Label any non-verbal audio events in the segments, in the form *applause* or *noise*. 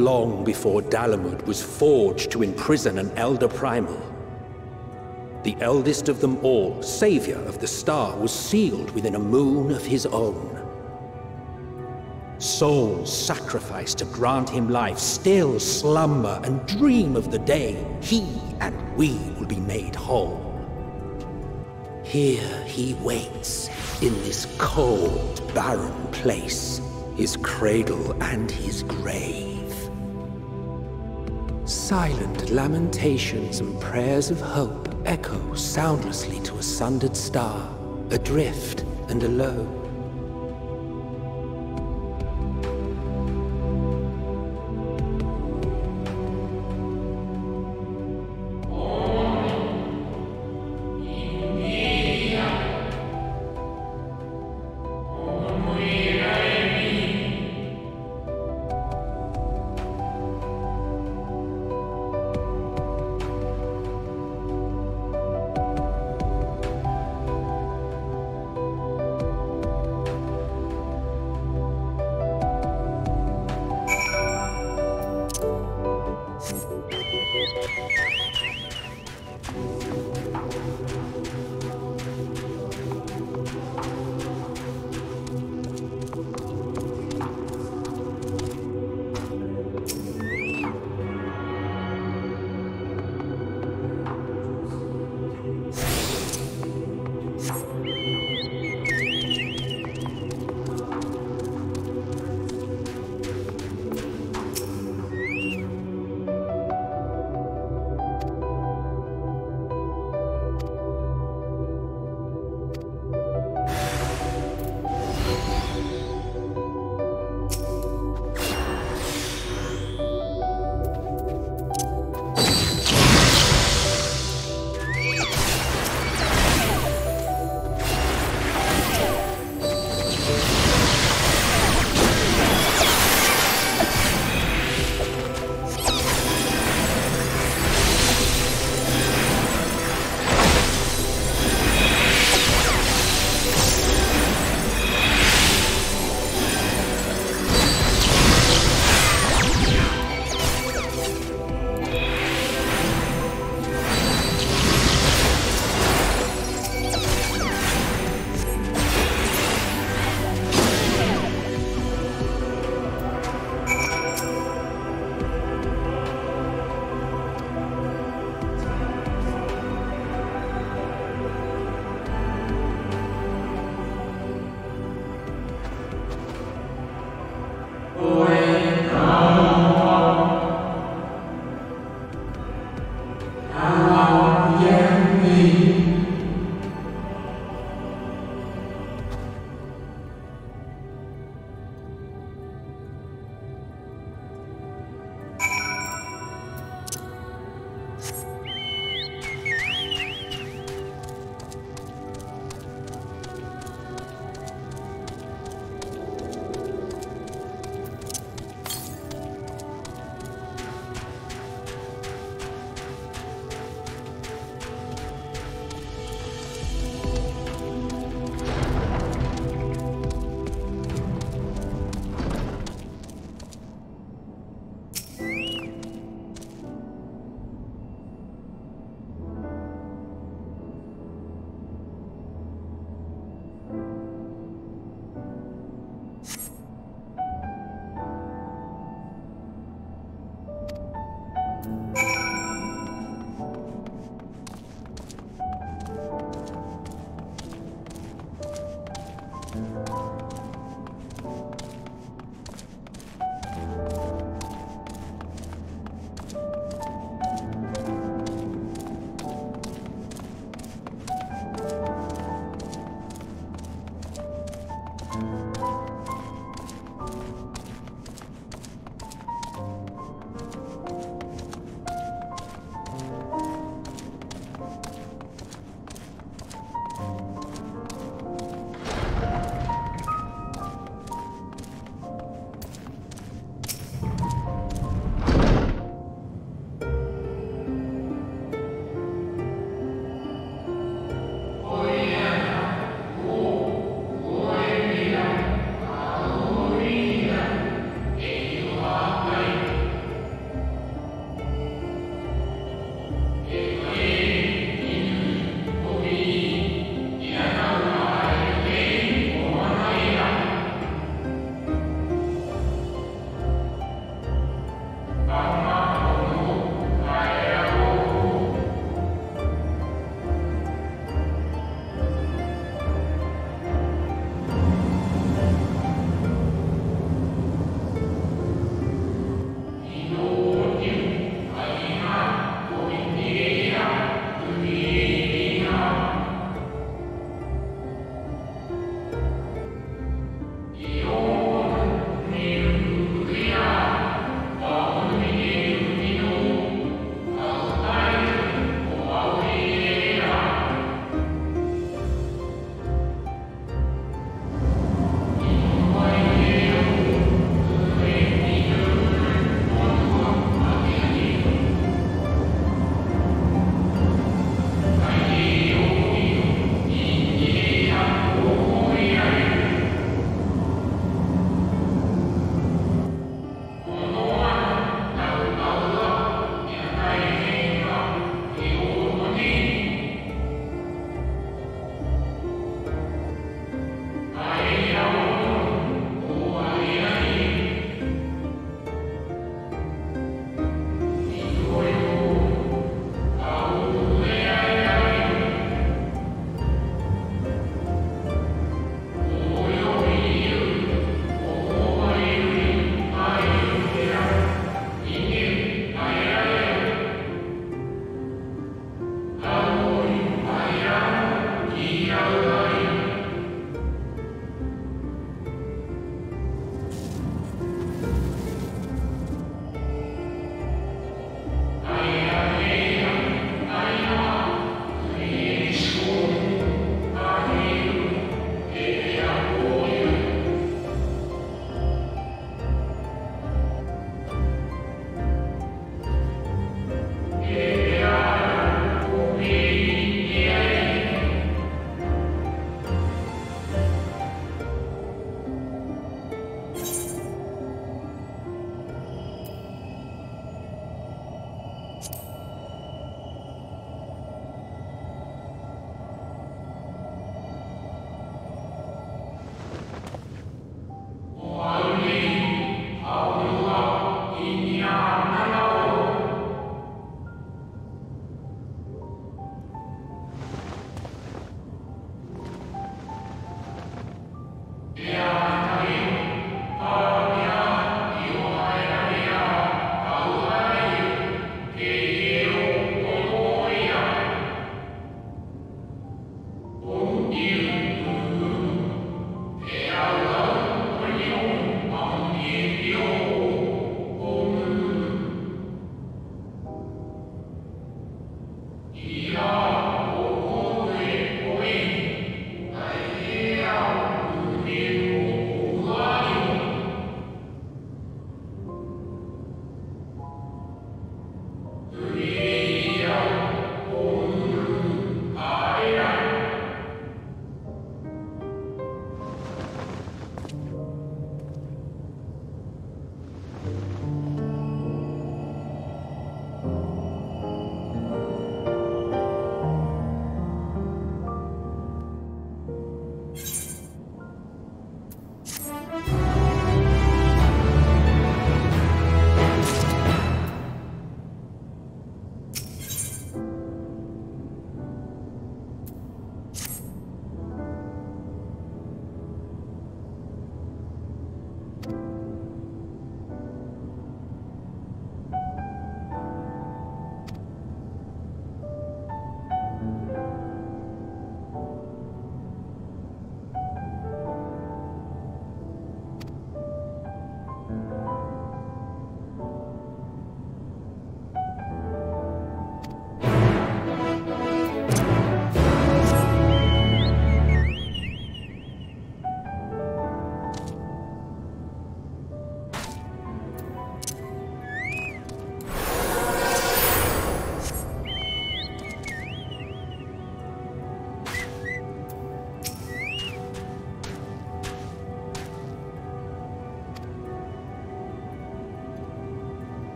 long, before Dalamud was forged to imprison an Elder Primal. The eldest of them all, savior of the star, was sealed within a moon of his own. Souls sacrificed to grant him life still slumber and dream of the day he and we will be made whole. Here he waits, in this cold, barren place, his cradle and his grave. Silent lamentations and prayers of hope echo soundlessly to a sundered star, adrift and alone.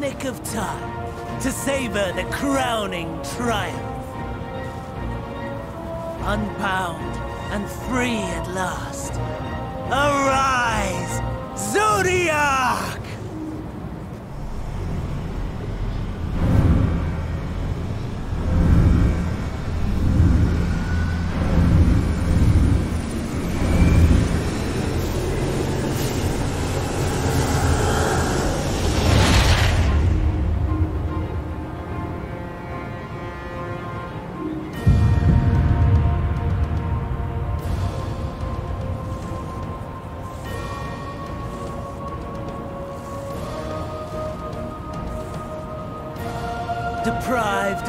Nick of time to savor the crowning triumph. Unbound and free at last. Arise,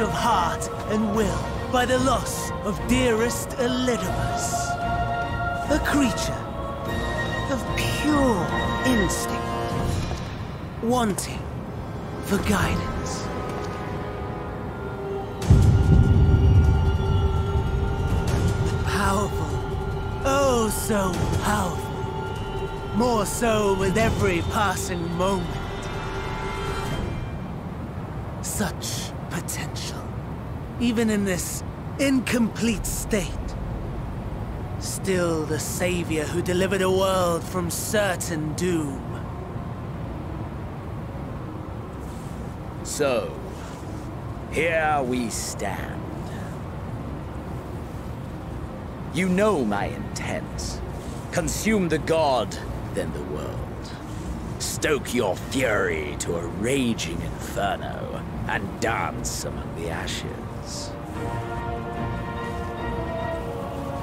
of heart and will by the loss of dearest Elidibus. A creature of pure instinct, wanting for guidance. Powerful, oh so powerful, more so with every passing moment. Such even in this incomplete state. Still the savior who delivered a world from certain doom. So, here we stand. You know my intent. Consume the god, then the world. Stoke your fury to a raging inferno, and dance among the ashes.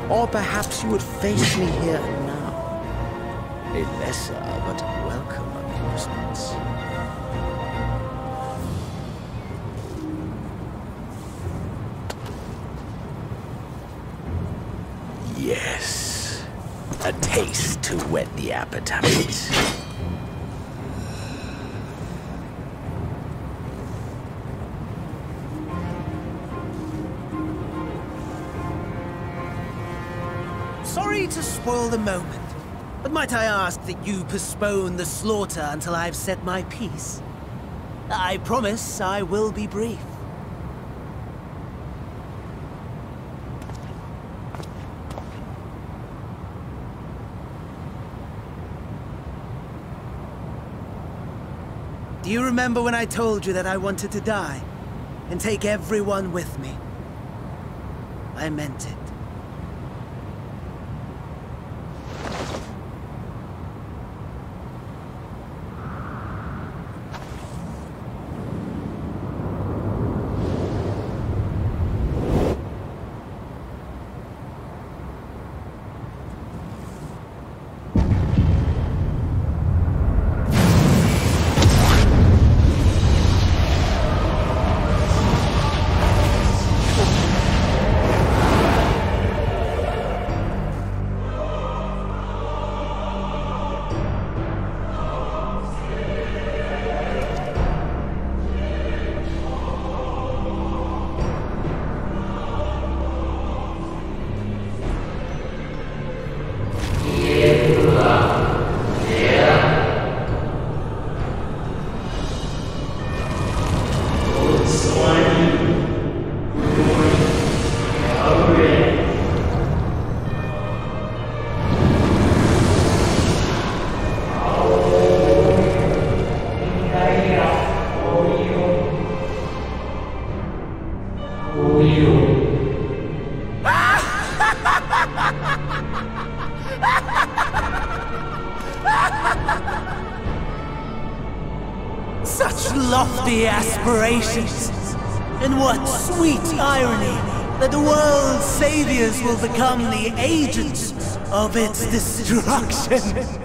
Or perhaps you would face me here and now. A lesser but welcome amusement. Yes. A taste to whet the appetite. Spoil the moment, but might I ask that you postpone the slaughter until I've said my piece? I promise I will be brief. Do you remember when I told you that I wanted to die and take everyone with me? I meant it. Saviors will become the agents of its destruction!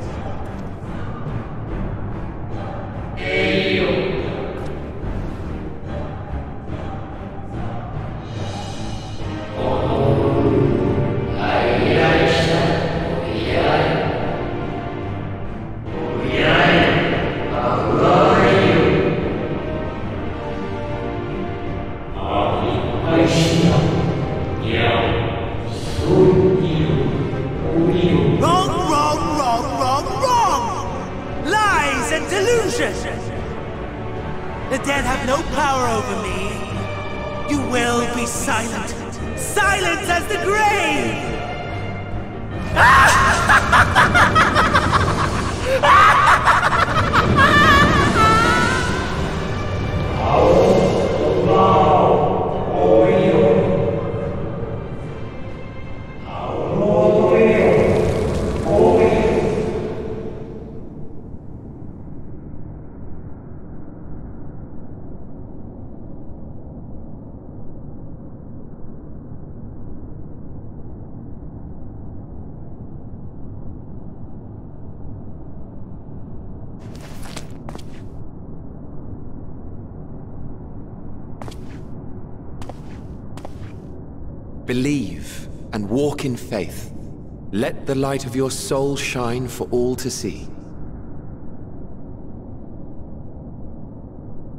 Let the light of your soul shine for all to see.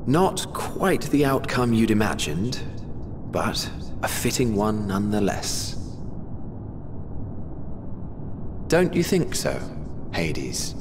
Not quite the outcome you'd imagined, but a fitting one nonetheless. Don't you think so, Hades?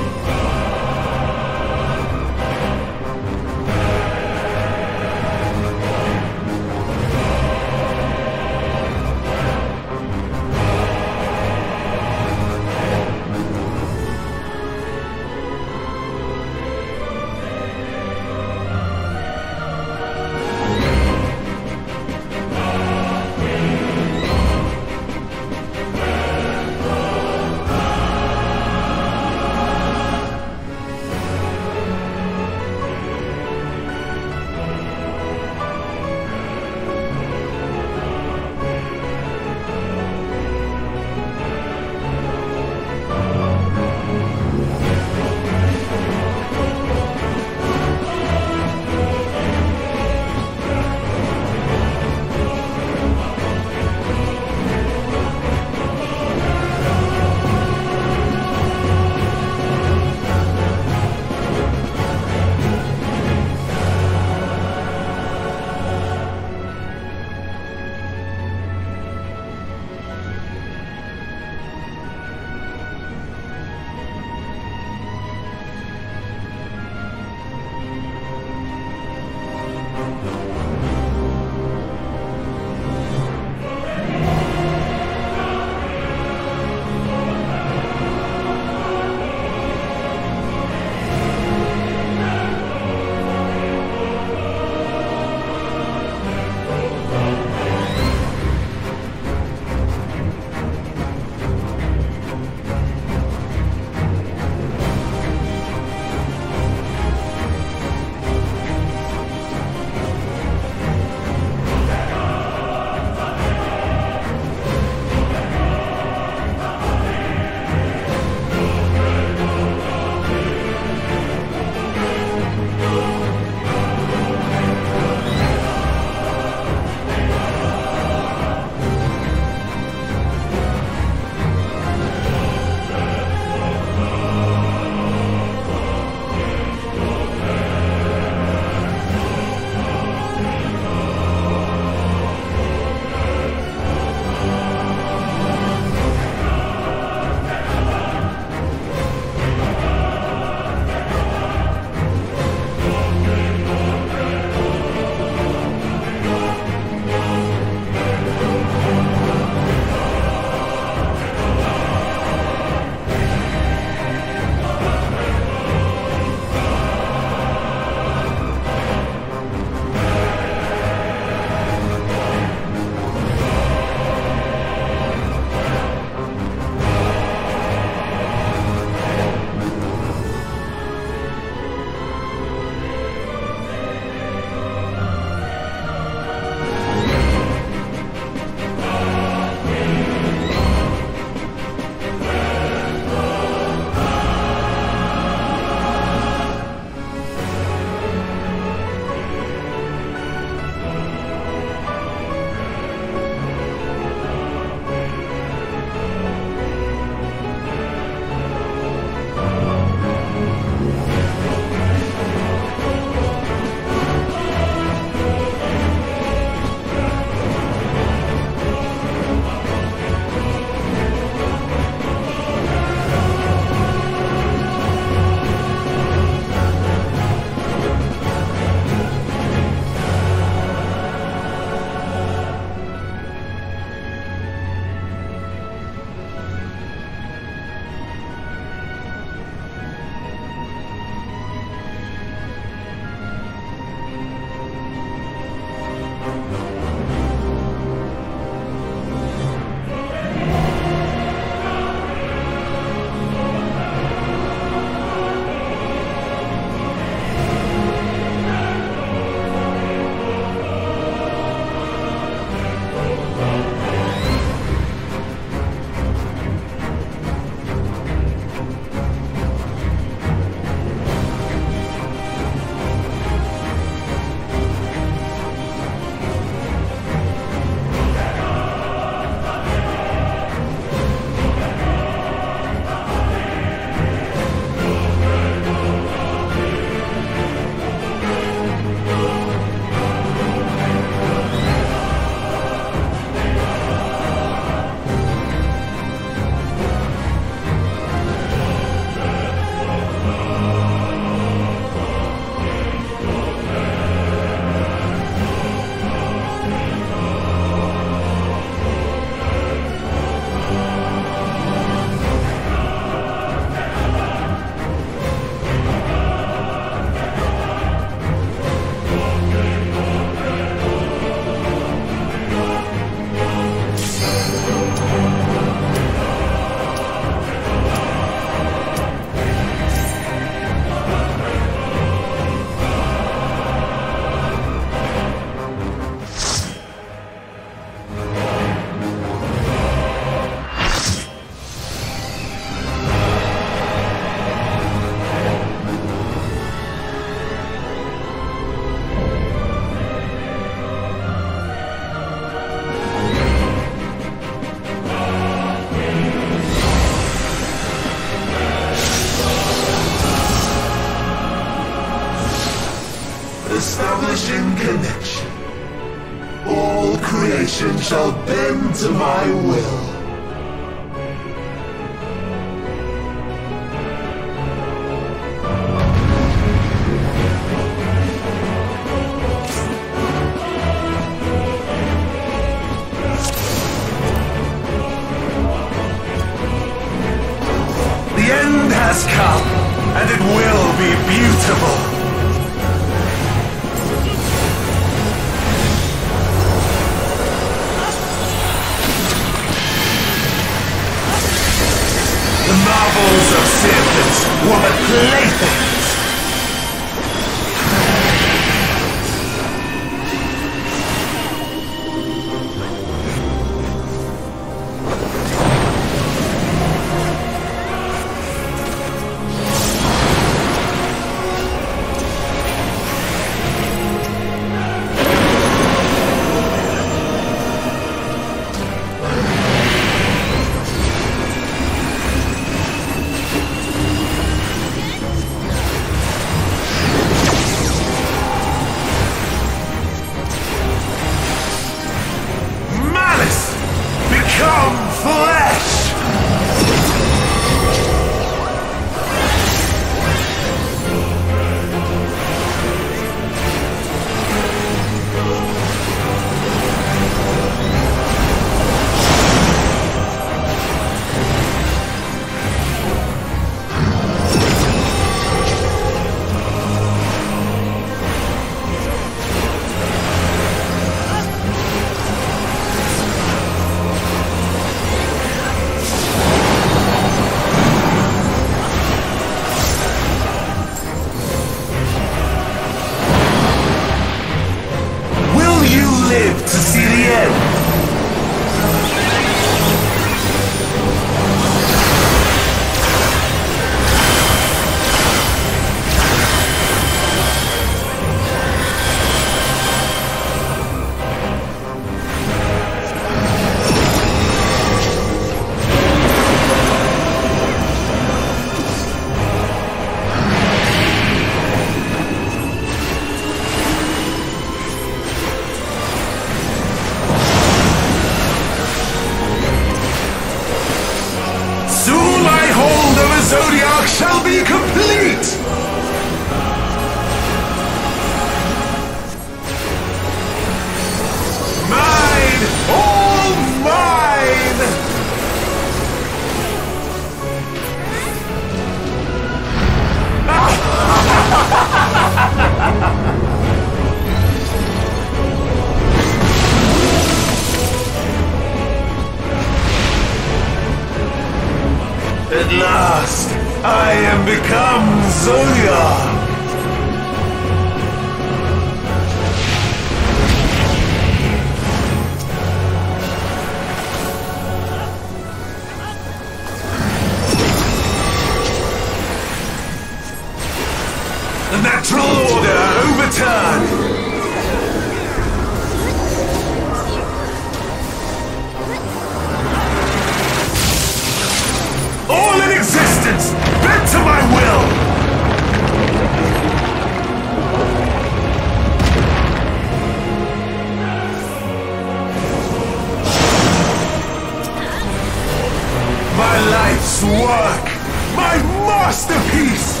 Masterpiece!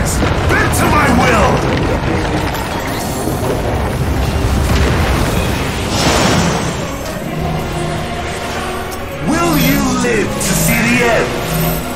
resistance! Bend to my will! Will you live to see the end?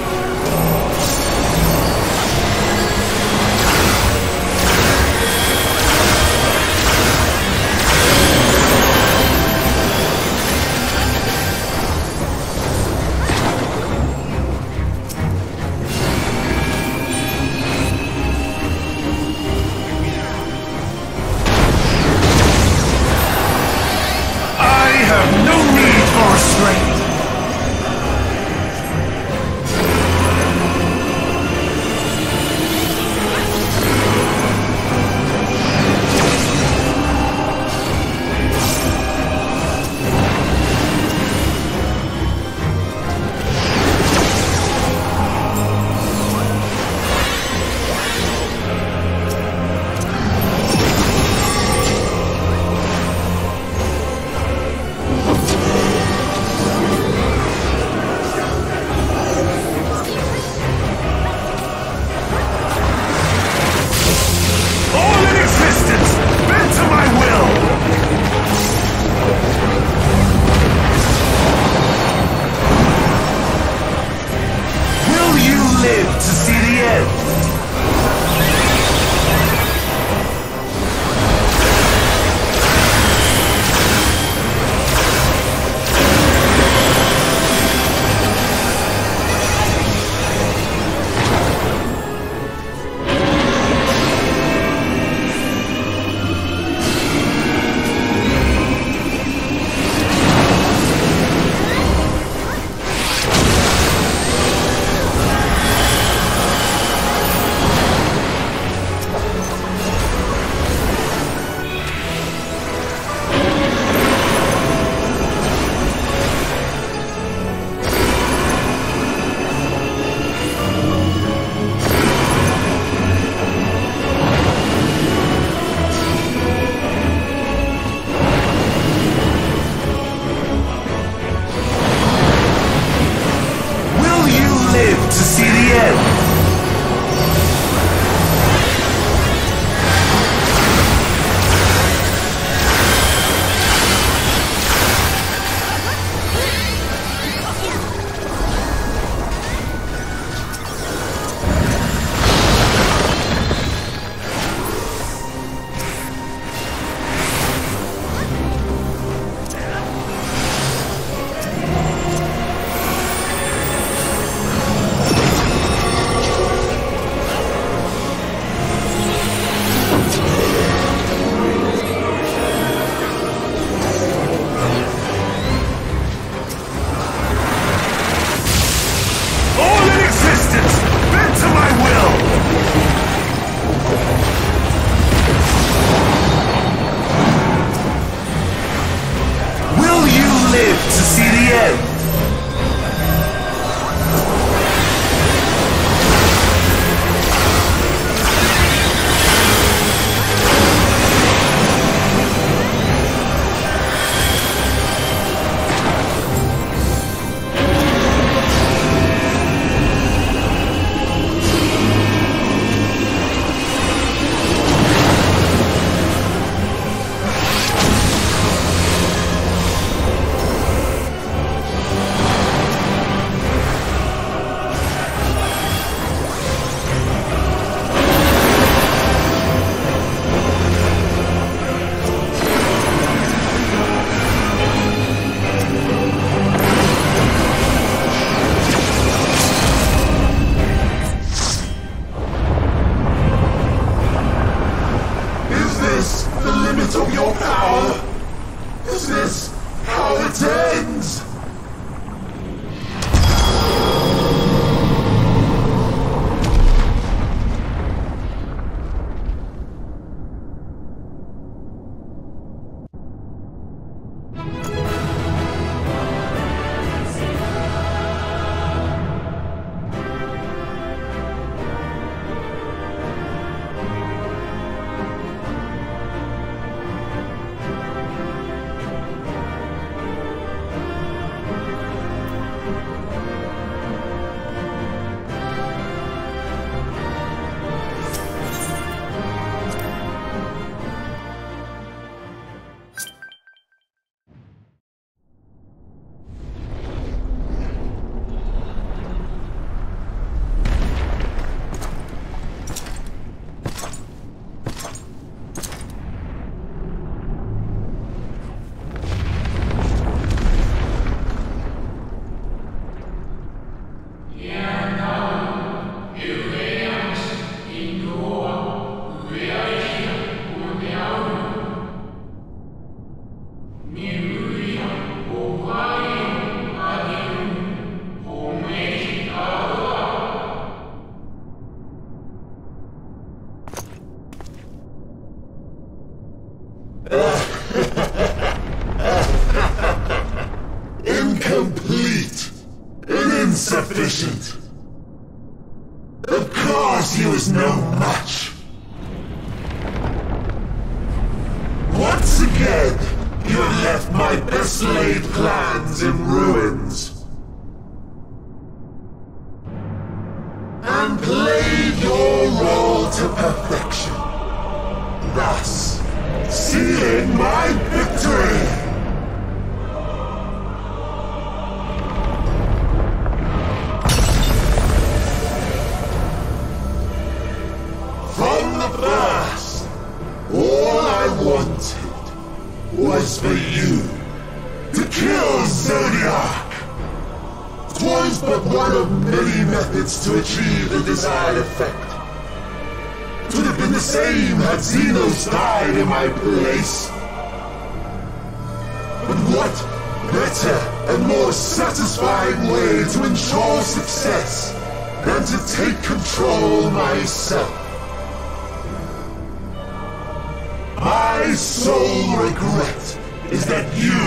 My sole regret is that you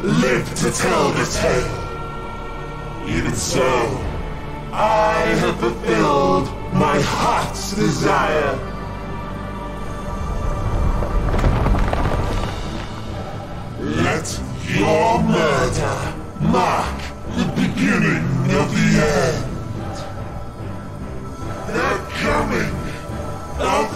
live to tell the tale. Even so, I have fulfilled my heart's desire. Let your murder mark the beginning of the end. The coming of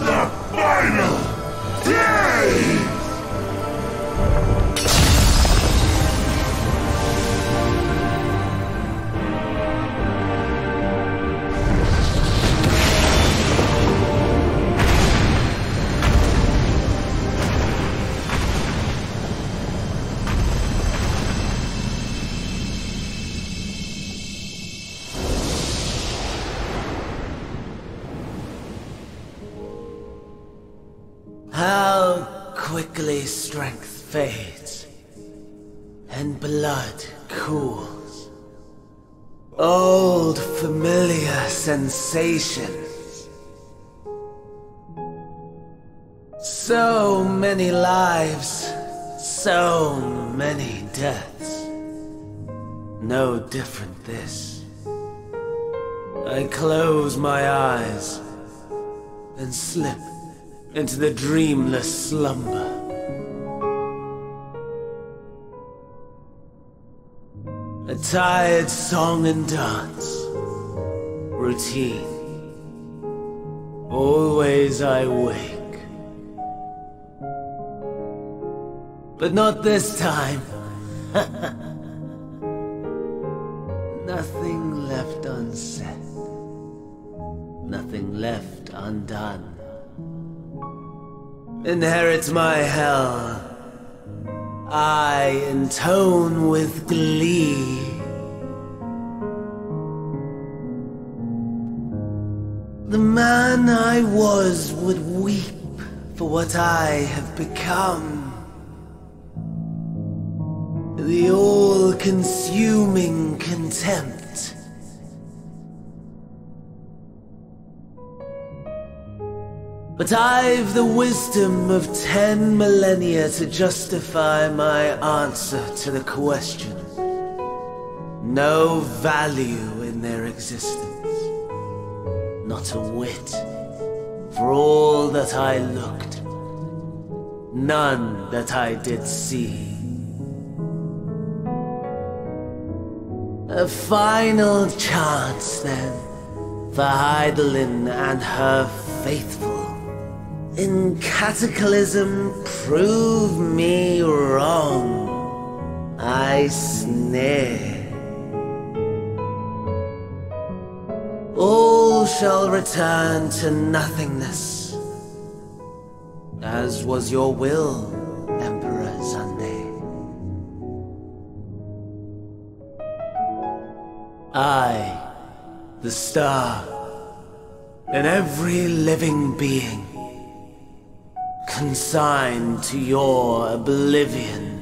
sensations. So many lives, so many deaths. No different this. I close my eyes and slip into the dreamless slumber. A tired song and dance. Routine. Always I wake. But not this time. *laughs* Nothing left unsaid. Nothing left undone inherit my hell. I intone with glee. The man I was would weep for what I have become. The all-consuming contempt. But I've the wisdom of ten millennia to justify my answer to the question. No value in their existence. Not a whit. For all that I looked. None that I did see. A final chance then for Hydaelyn and her faithful. In Cataclysm, prove me wrong. I snare. All shall return to nothingness, as was your will, Emperor Solus. I, the star, and every living being consigned to your oblivion.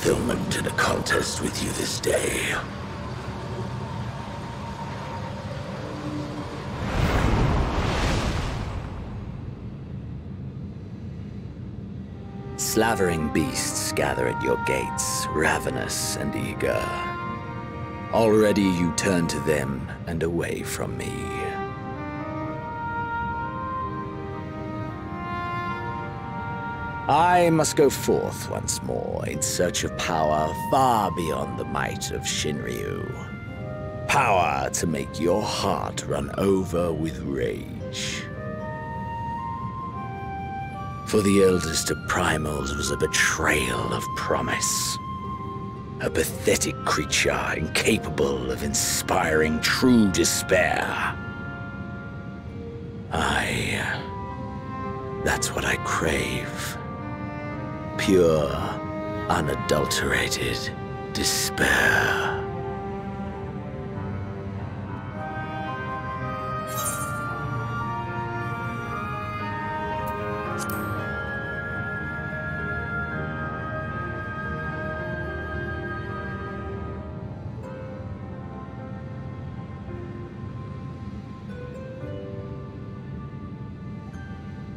Fulfillment in a contest with you this day. Slavering beasts gather at your gates, ravenous and eager. Already you turn to them and away from me. I must go forth once more in search of power far beyond the might of Shinryu. Power to make your heart run over with rage. For the eldest of primals was a betrayal of promise. A pathetic creature incapable of inspiring true despair. I... That's what I crave pure, unadulterated despair.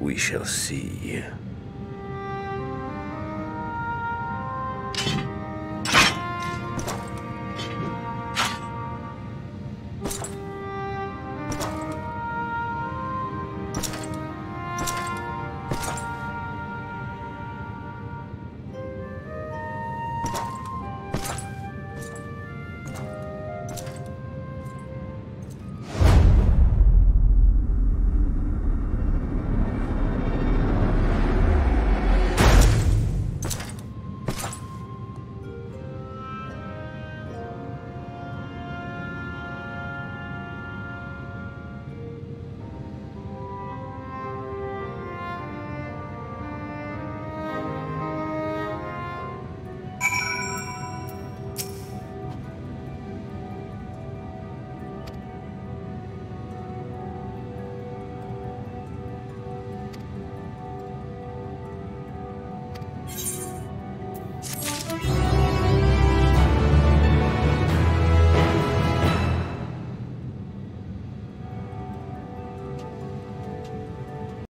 We shall see.